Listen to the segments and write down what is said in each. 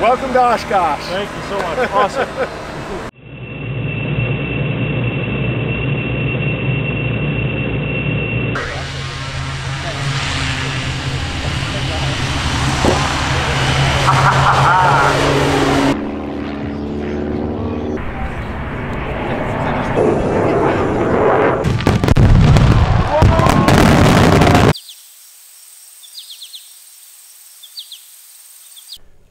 Welcome to Oshkosh. Thank you so much. Awesome.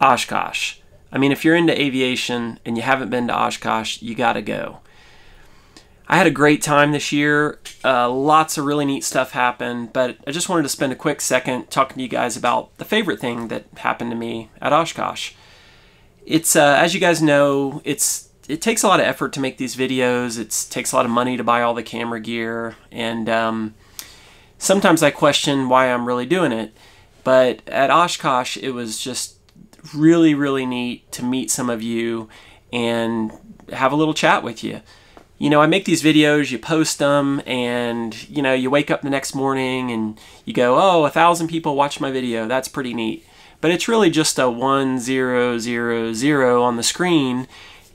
Oshkosh. I mean, if you're into aviation and you haven't been to Oshkosh, you got to go. I had a great time this year. Uh, lots of really neat stuff happened, but I just wanted to spend a quick second talking to you guys about the favorite thing that happened to me at Oshkosh. It's uh, as you guys know, it's it takes a lot of effort to make these videos. It takes a lot of money to buy all the camera gear, and um, sometimes I question why I'm really doing it. But at Oshkosh, it was just really, really neat to meet some of you and have a little chat with you. You know, I make these videos, you post them, and you know, you wake up the next morning and you go, "Oh, a thousand people watched my video. That's pretty neat." But it's really just a one zero zero zero on the screen,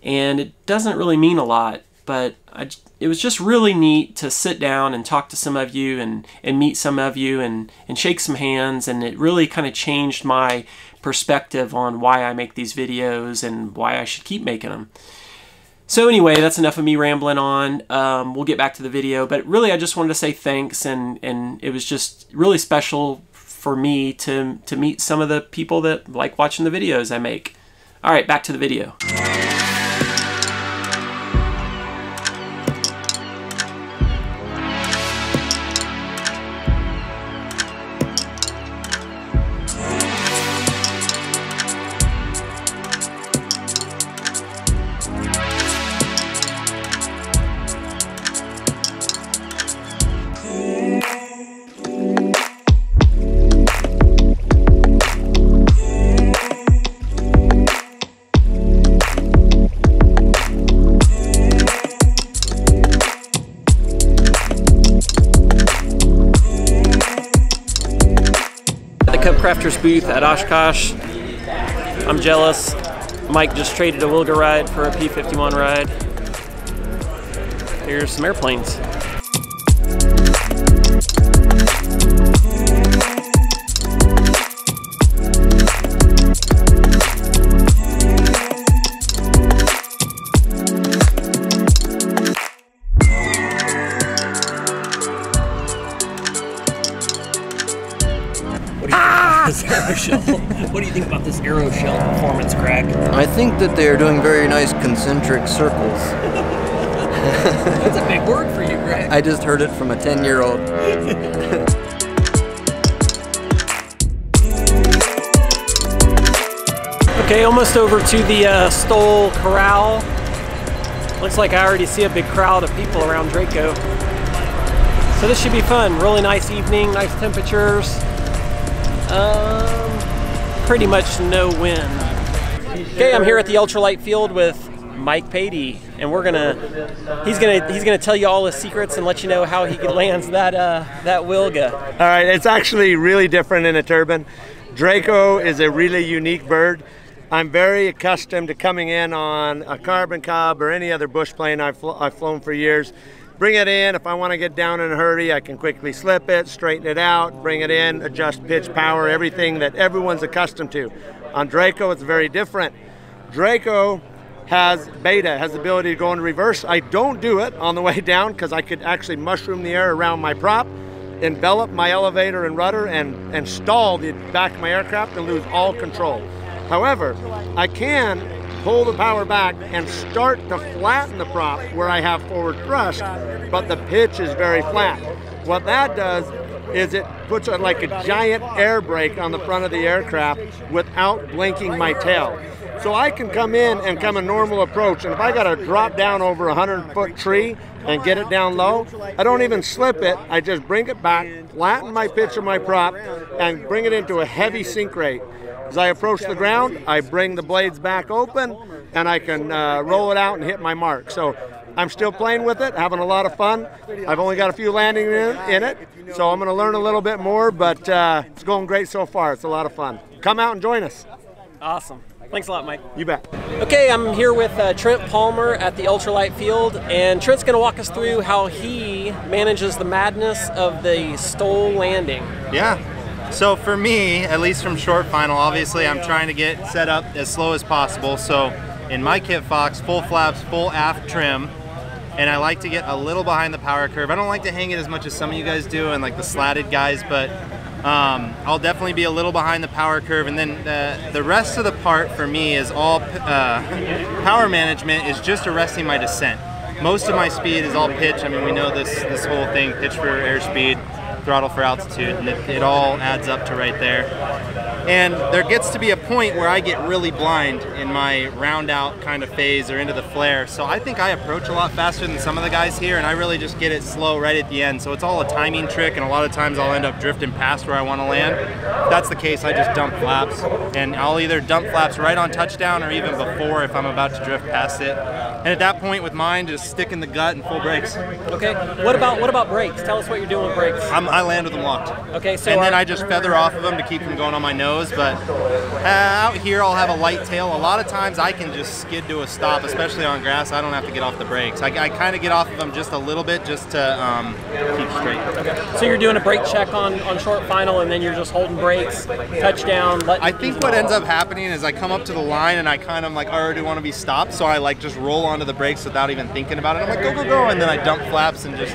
and it doesn't really mean a lot. But I, it was just really neat to sit down and talk to some of you and, and meet some of you and, and shake some hands, and it really kind of changed my perspective on why I make these videos and why I should keep making them. So anyway, that's enough of me rambling on. Um, we'll get back to the video, but really I just wanted to say thanks, and, and it was just really special for me to, to meet some of the people that like watching the videos I make. All right, back to the video. Crafters booth at Oshkosh. I'm jealous. Mike just traded a Wilga ride for a P51 ride. Here's some airplanes. Performance, Craig? I think that they are doing very nice concentric circles. That's a big word for you, Greg. I just heard it from a 10 year old. Okay, almost over to the uh, STOL Corral. Looks like I already see a big crowd of people around Draco. So this should be fun. Really nice evening, nice temperatures. Um, pretty much no wind. Okay, I'm here at the ultralight field with Mike Patey, and we're gonna he's gonna he's gonna tell you all his secrets and let you know how he lands that uh, that Wilga. All right, it's actually really different in a turbine. Draco is a really unique bird. I'm very accustomed to coming in on a Carbon Cub or any other bush plane I've, fl- I've flown for years. Bring it in. If I want to get down in a hurry, I can quickly slip it, straighten it out, bring it in, adjust pitch, power, everything that everyone's accustomed to. On Draco, it's very different. Draco has beta, has the ability to go in reverse. I don't do it on the way down because I could actually mushroom the air around my prop, envelop my elevator and rudder, and, and stall the back of my aircraft and lose all control. However, I can pull the power back and start to flatten the prop where I have forward thrust, but the pitch is very flat. What that does is it puts like a giant air brake on the front of the aircraft without blinking my tail. So I can come in and come a normal approach, and if I got to drop down over a 100 foot tree and get it down low, I don't even slip it. I just bring it back, flatten my pitch of my prop, and bring it into a heavy sink rate. As I approach the ground, I bring the blades back open, and I can uh, roll it out and hit my mark. So I'm still playing with it, having a lot of fun. I've only got a few landings in, in it, so I'm going to learn a little bit more, but uh, it's going great so far. It's a lot of fun. Come out and join us. Awesome. Thanks a lot, Mike. You bet. Okay, I'm here with uh, Trent Palmer at the Ultralight Field, and Trent's going to walk us through how he manages the madness of the STOL landing. Yeah. So for me, at least from short final, obviously I'm trying to get set up as slow as possible. So in my Kitfox, full flaps, full aft trim, and I like to get a little behind the power curve. I don't like to hang it as much as some of you guys do and like the slatted guys, but um, I'll definitely be a little behind the power curve. And then the, the rest of the part for me is all uh, power management is just arresting my descent. Most of my speed is all pitch. I mean, we know this this whole thing, pitch for airspeed throttle for altitude, and it, it all adds up to right there. And there gets to be a point where I get really blind in my round out kind of phase or into the flare. So I think I approach a lot faster than some of the guys here, and I really just get it slow right at the end. So it's all a timing trick, and a lot of times I'll end up drifting past where I want to land. If that's the case, I just dump flaps, and I'll either dump flaps right on touchdown or even before if I'm about to drift past it. And at that point with mine, just stick in the gut and full brakes. Okay. What about what about brakes? Tell us what you're doing with brakes. I'm, I land with them locked. Okay, so and then I just feather off of them to keep them going on my nose. But uh, out here, I'll have a light tail. A lot of times, I can just skid to a stop, especially on grass. I don't have to get off the brakes. I, I kind of get off of them just a little bit, just to um, keep straight. So you're doing a brake check on, on short final, and then you're just holding brakes, touchdown. I think what ends up happening is I come up to the line and I kind of like I already want to be stopped, so I like just roll onto the brakes without even thinking about it. I'm like go go go, and then I dump flaps and just.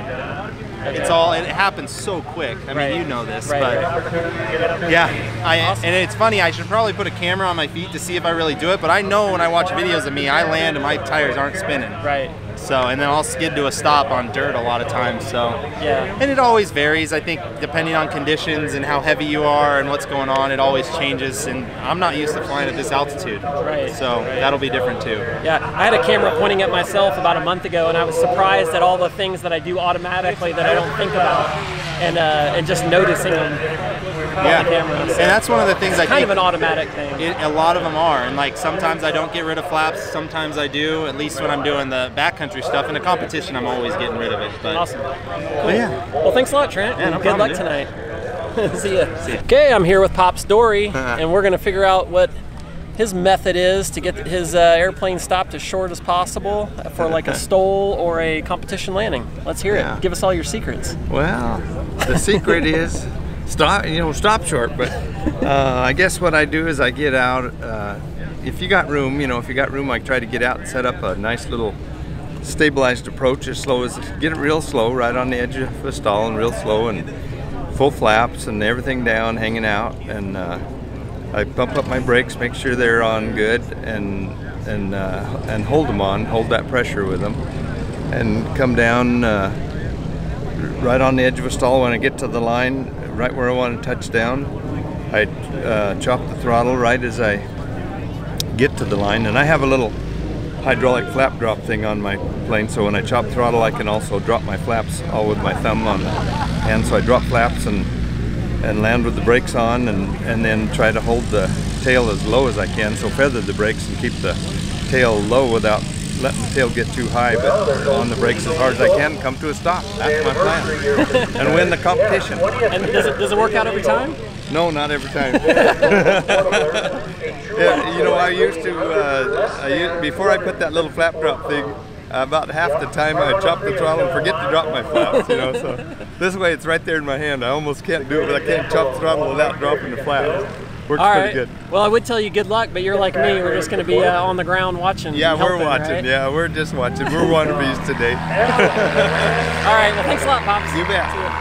It's all. It happens so quick. I mean, Right. you know this, Right, but yeah. I and it's funny. I should probably put a camera on my feet to see if I really do it. But I know when I watch videos of me, I land and my tires aren't spinning. Right. So and then I'll skid to a stop on dirt a lot of times. So Yeah. and it always varies. I think depending on conditions and how heavy you are and what's going on, it always changes. And I'm not used to flying at this altitude, Right, So right. that'll be different too. Yeah, I had a camera pointing at myself about a month ago, and I was surprised at all the things that I do automatically that I don't think about, and uh, and just noticing them Yeah, on the camera. and that's one of the things I kind of an automatic thing. It, a lot of them are, and like sometimes I don't get rid of flaps, sometimes I do. At least when I'm doing the backcountry stuff in a competition, I'm always getting rid of it. But, Awesome. but yeah, Well, thanks a lot, Trent. Yeah, no Good problem, luck dude. tonight. See ya. Okay, I'm here with Pop Story, and we're gonna figure out what his method is to get his uh, airplane stopped as short as possible for like a STOL or a competition landing. Let's hear Yeah. it. Give us all your secrets. Well, the secret is stop. You know, stop short. But uh, I guess what I do is I get out. Uh, if you got room, you know, if you got room, I try to get out and set up a nice little stabilized approach as slow as get it real slow, right on the edge of the stall and real slow and full flaps and everything down, hanging out, and uh, I bump up my brakes, make sure they're on good, and and uh, and hold them on, hold that pressure with them, and come down. Uh, right on the edge of a stall when I get to the line, right where I want to touch down. I uh, chop the throttle right as I get to the line, and I have a little hydraulic flap drop thing on my plane, so when I chop throttle, I can also drop my flaps all with my thumb on the hand. So I drop flaps and and land with the brakes on, and and then try to hold the tail as low as I can. So feather the brakes and keep the tail low without letting the tail get too high, but on the brakes as hard as I can, come to a stop. That's my plan, and win the competition. And does it does it work out every time? No, not every time. yeah, you know, I used to, uh, I used, before I put that little flap drop thing, about half the time I chop the throttle and forget to drop my flaps, you know, so this way it's right there in my hand. I almost can't do it, but I can't chop the throttle without dropping the flaps. Works All pretty good. Well, I would tell you good luck, but you're like me. We're just going to be uh, on the ground watching. Yeah, and we're watching. right? Yeah, we're just watching. We're wannabes today. All right. Well, thanks a lot, Pops. You bet.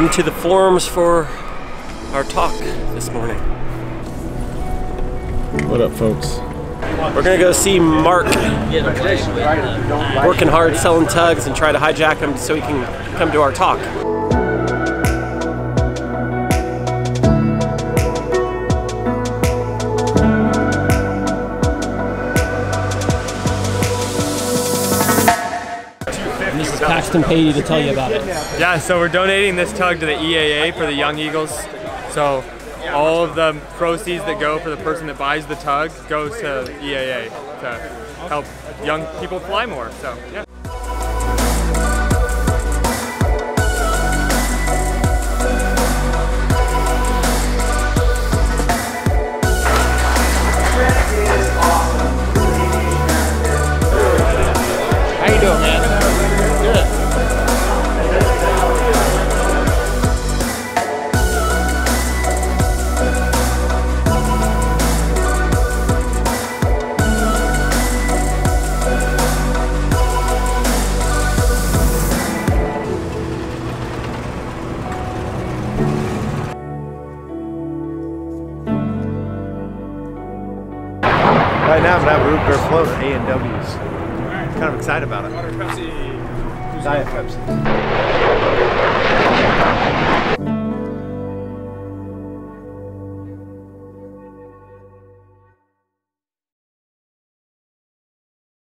Heading to the forums for our talk this morning. What up, folks? We're gonna go see Mark working hard selling tugs and try to hijack him so he can come to our talk. Patey to tell you about it. Yeah, so we're donating this tug to the EAA for the Young Eagles. So all of the proceeds that go for the person that buys the tug goes to EAA to help young people fly more. So yeah. Right now, I'm gonna have a root beer float at A and W's. Kind of excited about it. Diet Pepsi.